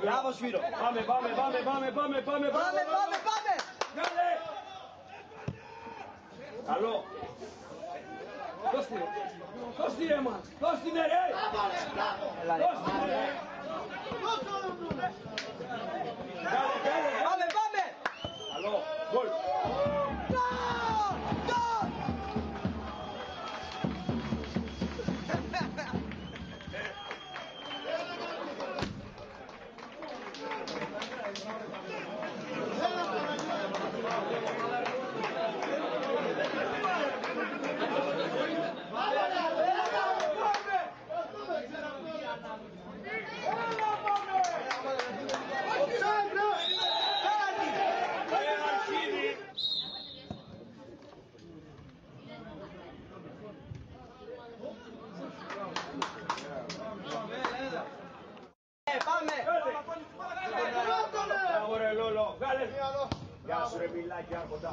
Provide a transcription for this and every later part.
Μπράβο Σπύρο. Πάμε, πάμε, πάμε, πάμε, πάμε, πάμε, Πάμε, πάμε, πάμε! Βγάλε. Καλό. Δώσ' ρε. Δώσ' τη ρε μα. Δώσ' την ρε. Έλα, ρε. Δώσ' την ρε. Βγάλε, اکبر خدا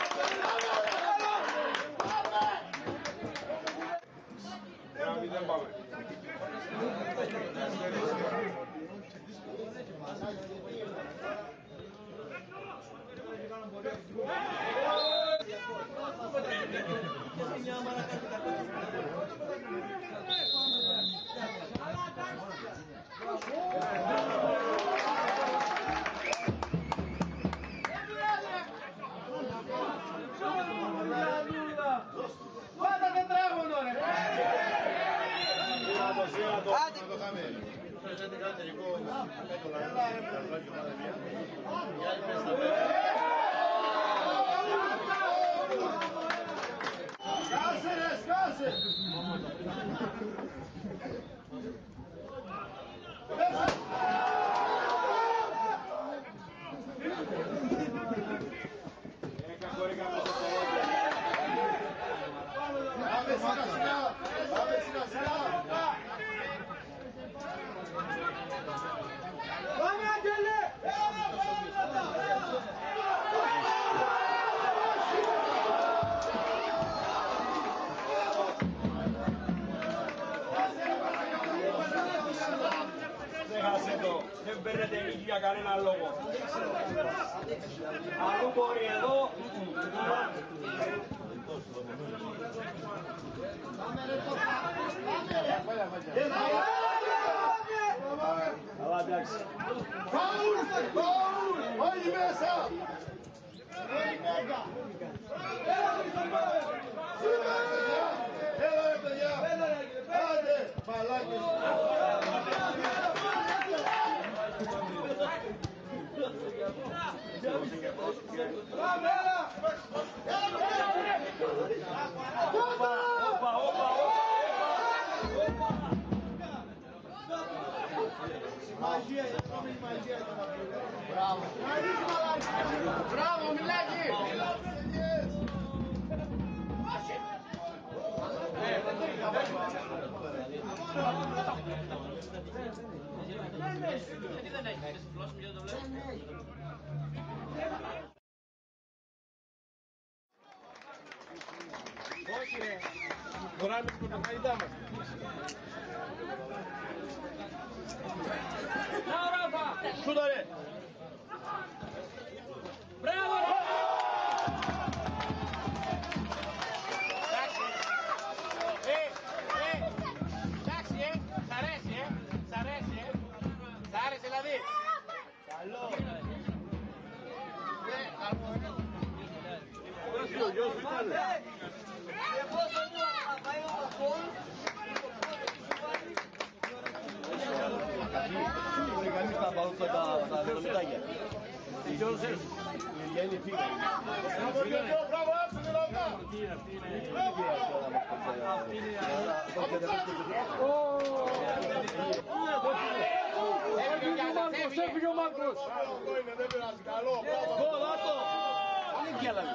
ganen al Lobo. Alu corriendo. Faul! Faul! Olha, Iversa! Ele pega! Opa, opa, opa! Magia, magia. Bravo. Bravo, moleque! αυτή. Μπράβο! Μπράβο, μιλάκι! Τώρα με την πρωτοκαλίτά μας. Σούτα ρε. Μπράβο Είναι κανείς να πάω τα τα δεδομητάκια. Η Γέννη φύγα. Μπράβο Γιώργο, μπράβο, άσου λαμπά. Έφυγε ο Μάρκος, έφυγε ο Μάρκος. Μπράβο, αυτό είναι, δεν πειράζει. Καλό, μπράβο. Γκολ, άστο. Αλήθεια λέμε.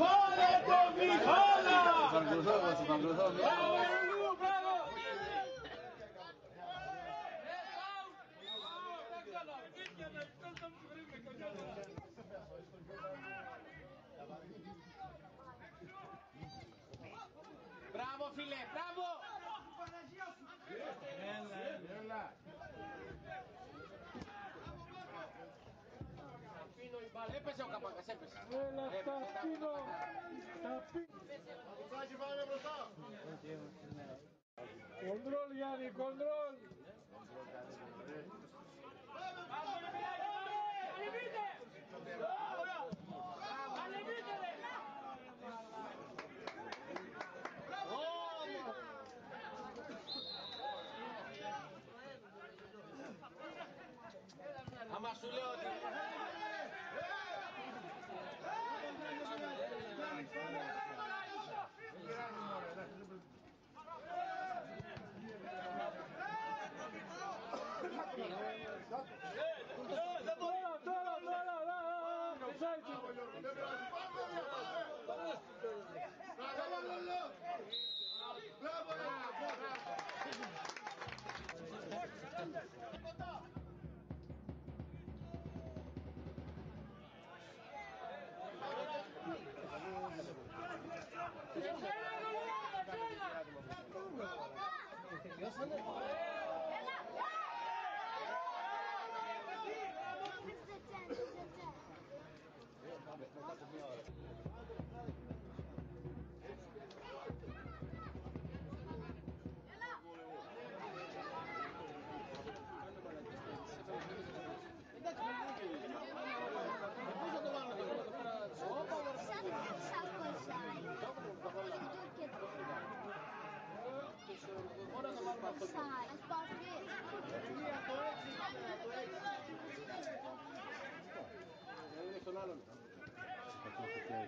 Βάλε το Μιχάλα! Θα ακολουθώ, φίλε, μπράβο! Έλα. Έπεσε ο Καπάκας, έπεσε. Έλα, τα πίνω. Τα πίνω. Κουτσάκι, πάμε μπροστά. Κοντρόλ Γιάννη, κοντρόλ.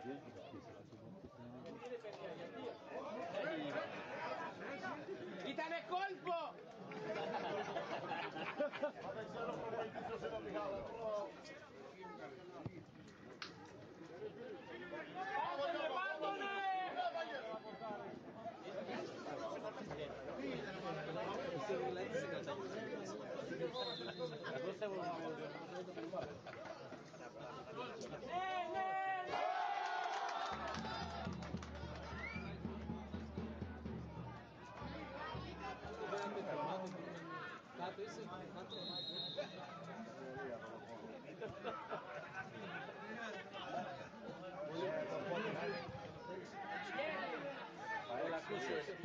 did случилось?